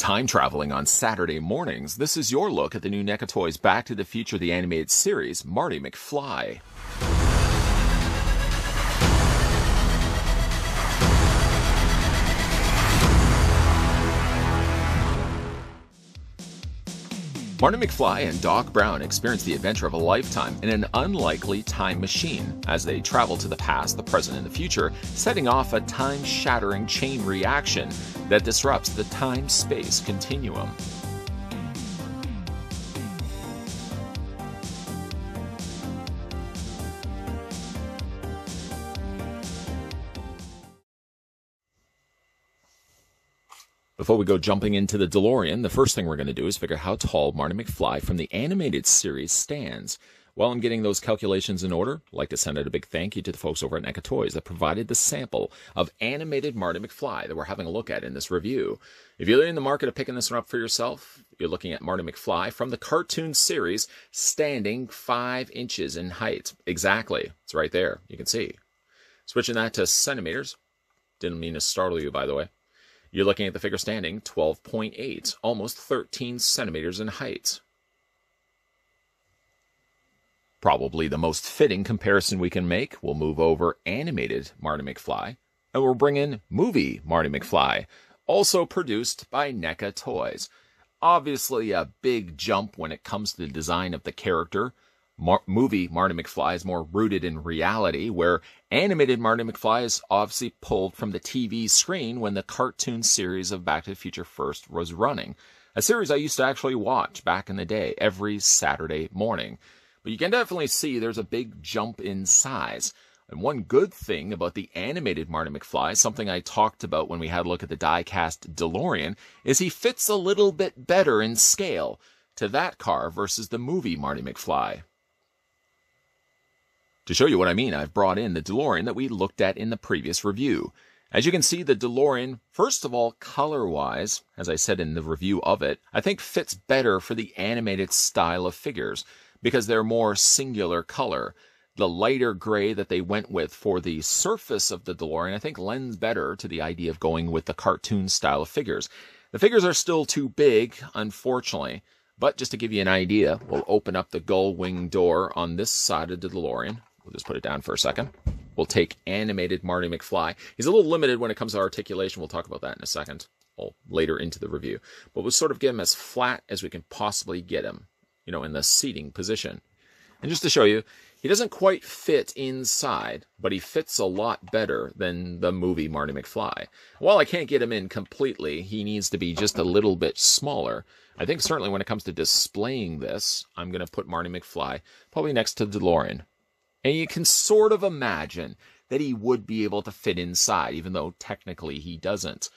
Time traveling on Saturday mornings, this is your look at the new NECA Toys Back to the Future the Animated Series, Marty McFly. Marty McFly and Doc Brown experience the adventure of a lifetime in an unlikely time machine as they travel to the past, the present, and the future, setting off a time shattering chain reaction that disrupts the time space continuum. Before we go jumping into the DeLorean, the first thing we're going to do is figure out how tall Marty McFly from the animated series stands. While I'm getting those calculations in order, I'd like to send out a big thank you to the folks over at NECA Toys that provided the sample of animated Marty McFly that we're having a look at in this review. If you're in the market of picking this one up for yourself, you're looking at Marty McFly from the cartoon series standing five inches in height. Exactly. It's right there. You can see. Switching that to centimeters. Didn't mean to startle you, by the way. You're looking at the figure standing 12.8, almost 13 centimeters in height. Probably the most fitting comparison we can make. We'll move over animated Marty McFly, and we'll bring in movie Marty McFly, also produced by NECA Toys. Obviously, a big jump when it comes to the design of the character. Mar- movie Marty McFly is more rooted in reality, where animated Marty McFly is obviously pulled from the TV screen when the cartoon series of Back to the Future first was running. A series I used to actually watch back in the day every Saturday morning. But you can definitely see there's a big jump in size. And one good thing about the animated Marty McFly, something I talked about when we had a look at the die-cast DeLorean, is he fits a little bit better in scale to that car versus the movie Marty McFly. To show you what I mean, I've brought in the DeLorean that we looked at in the previous review. As you can see, the DeLorean, first of all, color wise, as I said in the review of it, I think fits better for the animated style of figures because they're more singular color. The lighter gray that they went with for the surface of the DeLorean, I think, lends better to the idea of going with the cartoon style of figures. The figures are still too big, unfortunately. But just to give you an idea, we'll open up the gull wing door on this side of the DeLorean. We'll just put it down for a second. We'll take animated Marty McFly. He's a little limited when it comes to articulation. We'll talk about that in a second, well, later into the review. But we'll sort of get him as flat as we can possibly get him, you know, in the seating position. And just to show you, he doesn't quite fit inside, but he fits a lot better than the movie Marty McFly. While I can't get him in completely, he needs to be just a little bit smaller. I think certainly when it comes to displaying this, I'm going to put Marty McFly probably next to DeLorean. And you can sort of imagine that he would be able to fit inside, even though technically he doesn't.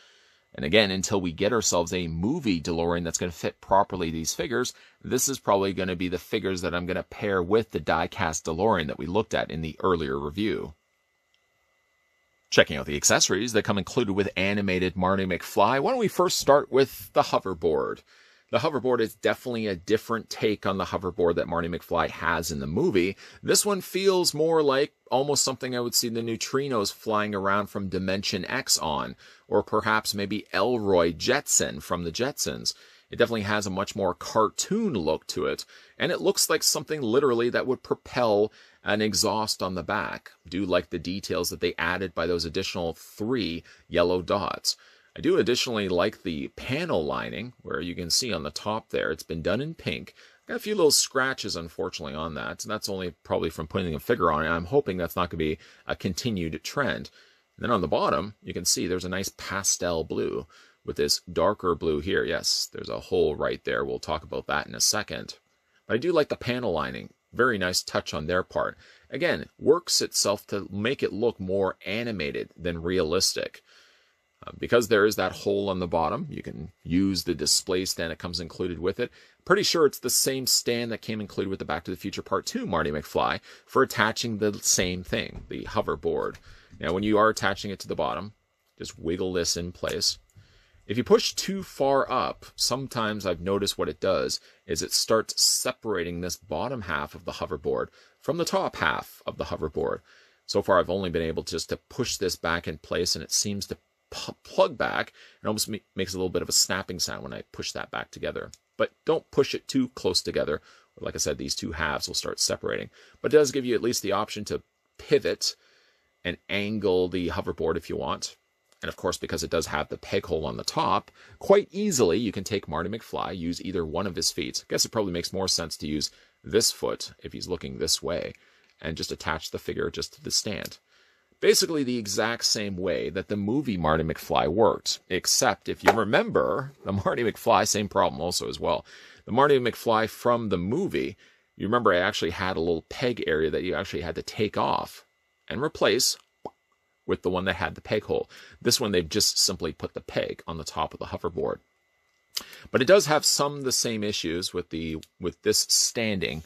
And again, until we get ourselves a movie DeLorean that's going to fit properly these figures, this is probably going to be the figures that I'm going to pair with the die-cast DeLorean that we looked at in the earlier review. Checking out the accessories that come included with animated Marty McFly, why don't we first start with the hoverboard? The hoverboard is definitely a different take on the hoverboard that Marty McFly has in the movie. This one feels more like almost something I would see the neutrinos flying around from Dimension X on, or perhaps maybe Elroy Jetson from the Jetsons. It definitely has a much more cartoon look to it, and it looks like something literally that would propel an exhaust on the back. Do like the details that they added by those additional three yellow dots. I do additionally like the panel lining where you can see on the top there, it's been done in pink. Got a few little scratches, unfortunately, on that. And that's only probably from putting a figure on it. I'm hoping that's not going to be a continued trend. And then on the bottom, you can see there's a nice pastel blue with this darker blue here. Yes, there's a hole right there. We'll talk about that in a second. But I do like the panel lining. Very nice touch on their part. Again, works itself to make it look more animated than realistic. Uh, because there is that hole on the bottom, you can use the display stand that comes included with it. Pretty sure it's the same stand that came included with the Back to the Future Part 2 Marty McFly for attaching the same thing, the hoverboard. Now, when you are attaching it to the bottom, just wiggle this in place. If you push too far up, sometimes I've noticed what it does is it starts separating this bottom half of the hoverboard from the top half of the hoverboard. So far, I've only been able just to push this back in place and it seems to plug back. It almost makes a little bit of a snapping sound when I push that back together. But don't push it too close together. Like I said, these two halves will start separating. But it does give you at least the option to pivot and angle the hoverboard if you want. And of course, because it does have the peg hole on the top, quite easily you can take Marty McFly, use either one of his feet. I guess it probably makes more sense to use this foot if he's looking this way and just attach the figure just to the stand. Basically the exact same way that the movie Marty McFly worked, except if you remember, the Marty McFly, same problem also as well. The Marty McFly from the movie, you remember I actually had a little peg area that you actually had to take off and replace with the one that had the peg hole. This one, they've just simply put the peg on the top of the hoverboard. But it does have some of the same issues with the with this standing.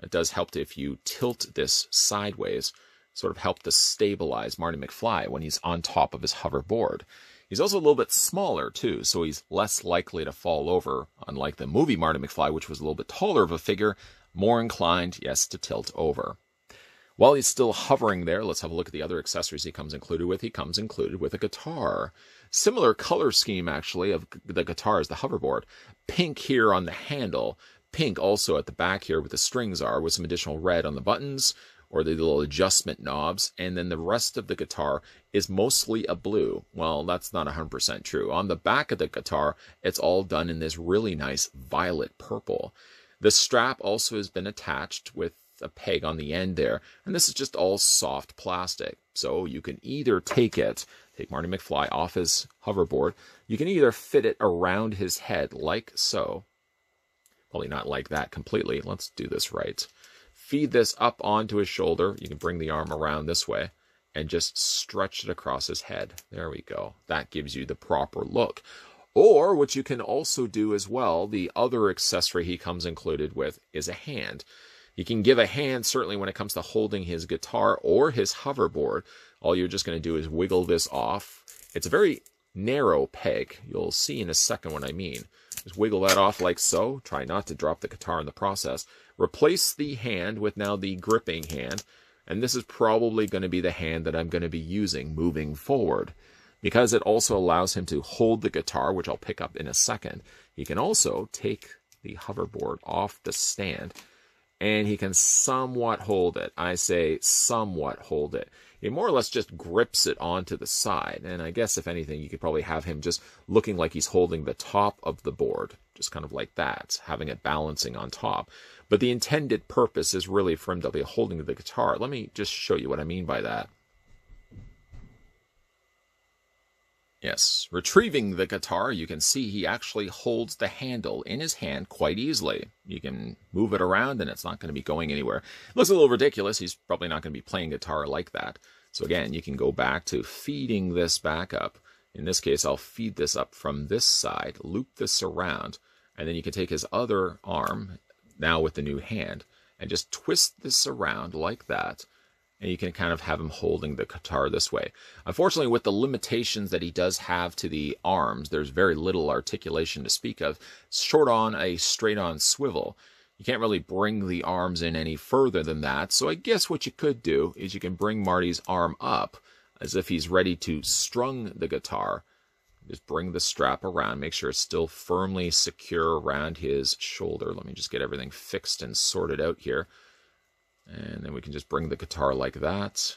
It does help if you tilt this sideways, sort of help to stabilize Marty McFly when he's on top of his hoverboard. He's also a little bit smaller too, so he's less likely to fall over, unlike the movie Marty McFly, which was a little bit taller of a figure, more inclined, yes, to tilt over. While he's still hovering there, let's have a look at the other accessories he comes included with. He comes included with a guitar. Similar color scheme, actually, of the guitar as the hoverboard. Pink here on the handle. Pink also at the back here with the strings are, with some additional red on the buttons or the little adjustment knobs. And then the rest of the guitar is mostly a blue. Well, that's not 100% true. On the back of the guitar, it's all done in this really nice violet purple. The strap also has been attached with a peg on the end there. And this is just all soft plastic. So you can either take it, take Marty McFly off his hoverboard, you can either fit it around his head like so. Probably not like that completely. Let's do this right. Feed this up onto his shoulder. You can bring the arm around this way and just stretch it across his head. There we go. That gives you the proper look. Or what you can also do as well, the other accessory he comes included with is a hand. You can give a hand, certainly when it comes to holding his guitar or his hoverboard. All you're just going to do is wiggle this off. It's a very narrow peg. You'll see in a second what I mean. Just wiggle that off like so. Try not to drop the guitar in the process. Replace the hand with now the gripping hand. And this is probably going to be the hand that I'm going to be using moving forward. Because it also allows him to hold the guitar, which I'll pick up in a second. He can also take the hoverboard off the stand and he can somewhat hold it. I say somewhat hold it. He more or less just grips it onto the side. And I guess if anything, you could probably have him just looking like he's holding the top of the board, just kind of like that, having it balancing on top. But the intended purpose is really for him to be holding the guitar. Let me just show you what I mean by that. Yes, retrieving the guitar, you can see he actually holds the handle in his hand quite easily. You can move it around and it's not going to be going anywhere. It looks a little ridiculous. He's probably not going to be playing guitar like that. So again, you can go back to feeding this back up. In this case, I'll feed this up from this side, loop this around, and then you can take his other arm, now with the new hand, and just twist this around like that and you can kind of have him holding the guitar this way. Unfortunately, with the limitations that he does have to the arms, there's very little articulation to speak of. Short on a straight on swivel. You can't really bring the arms in any further than that, so I guess what you could do is you can bring Marty's arm up as if he's ready to strung the guitar. Just bring the strap around, make sure it's still firmly secure around his shoulder. Let me just get everything fixed and sorted out here. And then we can just bring the guitar like that.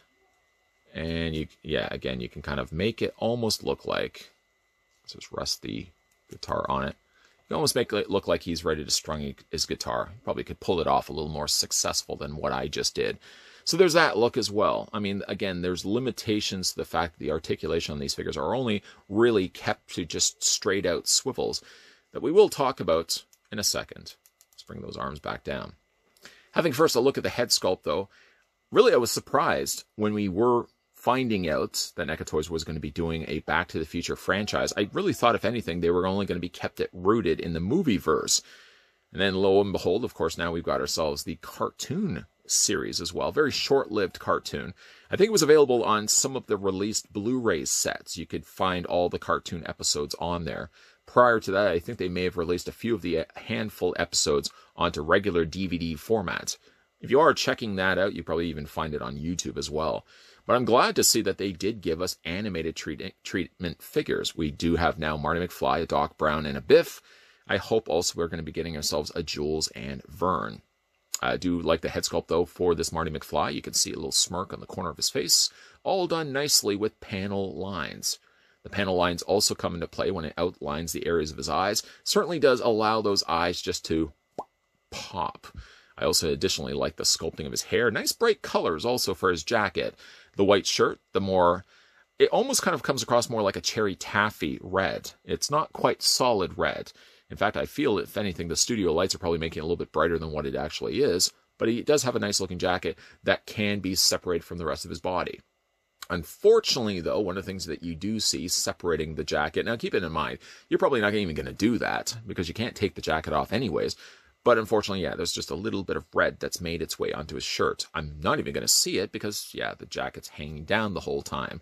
And you, yeah, again, you can kind of make it almost look like, let's just rest the guitar on it. You can almost make it look like he's ready to strum his guitar. Probably could pull it off a little more successful than what I just did. So there's that look as well. I mean, again, there's limitations to the fact that the articulation on these figures are only really kept to just straight out swivels that we will talk about in a second. Let's bring those arms back down. Having first a look at the head sculpt, though, really I was surprised when we were finding out that NECA Toys was going to be doing a Back to the Future franchise. I really thought, if anything, they were only going to be kept it rooted in the movie verse. And then lo and behold, of course, now we've got ourselves the cartoon series as well. Very short lived cartoon. I think it was available on some of the released Blu ray sets. You could find all the cartoon episodes on there. Prior to that, I think they may have released a few of the uh, handful episodes onto regular DVD formats. If you are checking that out, you probably even find it on YouTube as well. But I'm glad to see that they did give us animated treat- treatment figures. We do have now Marty McFly, a Doc Brown, and a Biff. I hope also we're going to be getting ourselves a Jules and Vern. I do like the head sculpt though for this Marty McFly. You can see a little smirk on the corner of his face, all done nicely with panel lines. The panel lines also come into play when it outlines the areas of his eyes. Certainly does allow those eyes just to pop. I also additionally like the sculpting of his hair. Nice bright colors also for his jacket. The white shirt, the more it almost kind of comes across more like a cherry taffy red. It's not quite solid red. In fact, I feel if anything, the studio lights are probably making it a little bit brighter than what it actually is. But he does have a nice looking jacket that can be separated from the rest of his body. Unfortunately, though, one of the things that you do see separating the jacket, now keep it in mind, you're probably not even going to do that because you can't take the jacket off anyways. But unfortunately, yeah, there's just a little bit of red that's made its way onto his shirt. I'm not even going to see it because, yeah, the jacket's hanging down the whole time.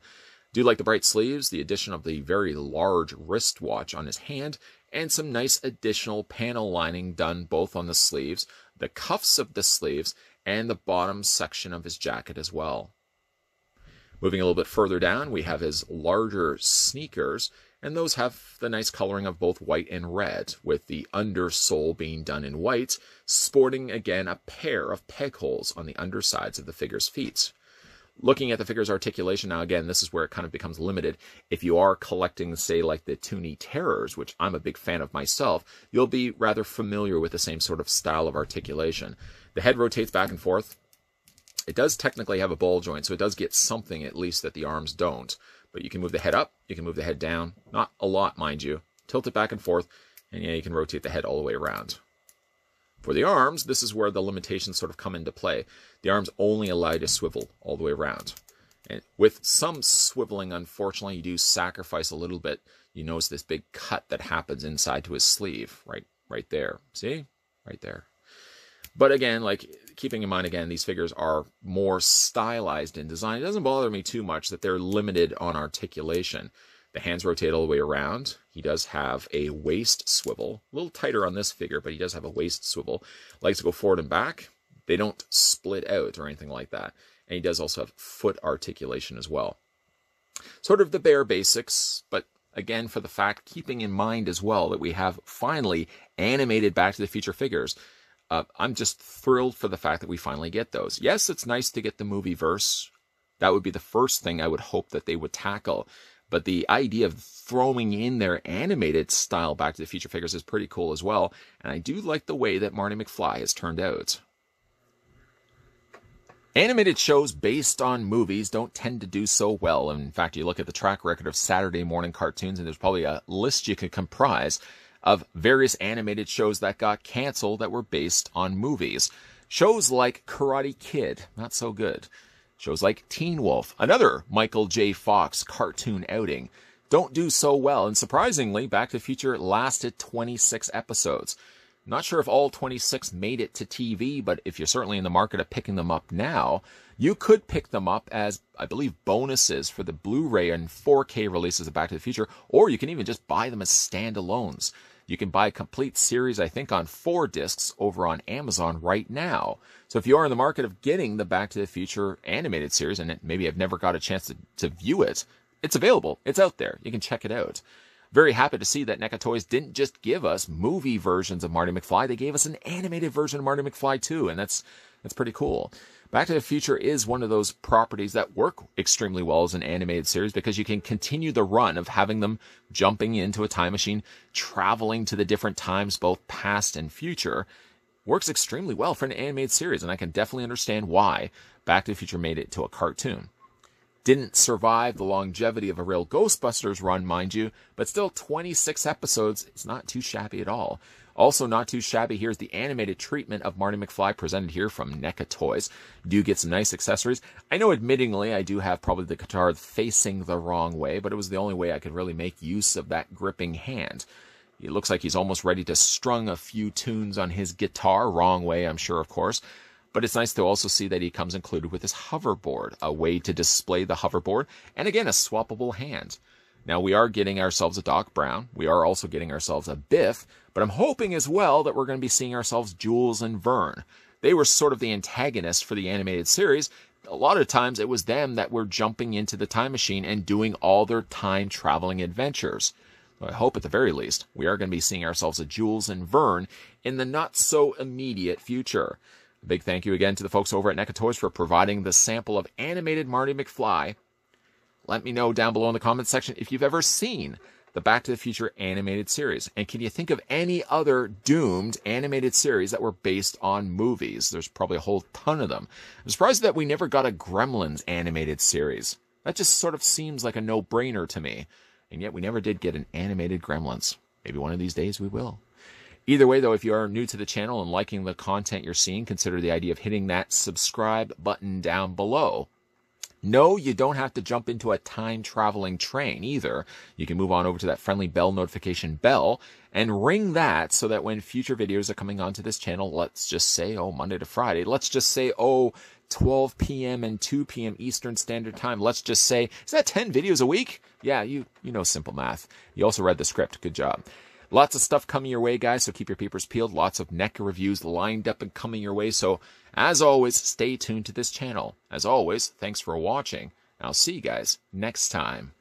Do like the bright sleeves, the addition of the very large wristwatch on his hand, and some nice additional panel lining done both on the sleeves, the cuffs of the sleeves, and the bottom section of his jacket as well. Moving a little bit further down, we have his larger sneakers, and those have the nice coloring of both white and red, with the undersole being done in white, sporting again a pair of peg holes on the undersides of the figure's feet. Looking at the figure's articulation, now again, this is where it kind of becomes limited. If you are collecting, say, like the Toony Terrors, which I'm a big fan of myself, you'll be rather familiar with the same sort of style of articulation. The head rotates back and forth. It does technically have a ball joint, so it does get something at least that the arms don't. But you can move the head up, you can move the head down. Not a lot, mind you. Tilt it back and forth, and yeah, you can rotate the head all the way around. For the arms, this is where the limitations sort of come into play. The arms only allow you to swivel all the way around. And with some swiveling, unfortunately, you do sacrifice a little bit. You notice this big cut that happens inside to his sleeve, right, right there. See, right there. But again, like keeping in mind again, these figures are more stylized in design. It doesn't bother me too much that they're limited on articulation. The hands rotate all the way around. He does have a waist swivel, a little tighter on this figure, but he does have a waist swivel. Legs to go forward and back. They don't split out or anything like that. And he does also have foot articulation as well. Sort of the bare basics, but again, for the fact, keeping in mind as well that we have finally animated Back to the Future figures. Uh, I'm just thrilled for the fact that we finally get those. Yes, it's nice to get the movie verse. That would be the first thing I would hope that they would tackle. But the idea of throwing in their animated style Back to the Future figures is pretty cool as well. And I do like the way that Marty McFly has turned out. Animated shows based on movies don't tend to do so well. In fact, you look at the track record of Saturday morning cartoons, and there's probably a list you could comprise of various animated shows that got canceled that were based on movies. Shows like Karate Kid, not so good. Shows like Teen Wolf, another Michael J. Fox cartoon outing, don't do so well. And surprisingly, Back to the Future lasted 26 episodes. Not sure if all 26 made it to TV, but if you're certainly in the market of picking them up now, you could pick them up as, I believe, bonuses for the Blu ray and 4K releases of Back to the Future, or you can even just buy them as standalones. You can buy a complete series, I think, on four discs over on Amazon right now. So if you are in the market of getting the Back to the Future animated series, and maybe I've never got a chance to, to view it, it's available. It's out there. You can check it out. Very happy to see that NECA Toys didn't just give us movie versions of Marty McFly, they gave us an animated version of Marty McFly too, and that's that's pretty cool. Back to the Future is one of those properties that work extremely well as an animated series because you can continue the run of having them jumping into a time machine, traveling to the different times, both past and future. Works extremely well for an animated series, and I can definitely understand why Back to the Future made it to a cartoon. Didn't survive the longevity of a real Ghostbusters run, mind you, but still 26 episodes, it's not too shabby at all. Also, not too shabby, here's the animated treatment of Marty McFly presented here from NECA Toys. Do get some nice accessories. I know, admittingly, I do have probably the guitar facing the wrong way, but it was the only way I could really make use of that gripping hand. It looks like he's almost ready to strung a few tunes on his guitar, wrong way, I'm sure, of course. But it's nice to also see that he comes included with his hoverboard, a way to display the hoverboard, and again, a swappable hand. Now, we are getting ourselves a Doc Brown. We are also getting ourselves a Biff, but I'm hoping as well that we're going to be seeing ourselves Jules and Vern. They were sort of the antagonists for the animated series. a lot of times it was them that were jumping into the time machine and doing all their time traveling adventures. I hope at the very least we are going to be seeing ourselves a Jules and Vern in the not so immediate future. A big thank you again to the folks over at NECA Toys for providing the sample of animated Marty McFly. Let me know down below in the comments section if you've ever seen the Back to the Future animated series. And can you think of any other doomed animated series that were based on movies? There's probably a whole ton of them. I'm surprised that we never got a Gremlins animated series. That just sort of seems like a no brainer to me. And yet we never did get an animated Gremlins. Maybe one of these days we will. Either way, though, if you are new to the channel and liking the content you're seeing, consider the idea of hitting that subscribe button down below. No, you don't have to jump into a time traveling train either. You can move on over to that friendly bell notification bell and ring that so that when future videos are coming onto this channel, let's just say, oh, Monday to Friday, let's just say, oh, 12 p.m. and 2 p.m. Eastern Standard Time. Let's just say, is that 10 videos a week? Yeah, you you know simple math. You also read the script. Good job. Lots of stuff coming your way, guys, so keep your papers peeled. Lots of NECA reviews lined up and coming your way. So, as always, stay tuned to this channel. As always, thanks for watching. I'll see you guys next time.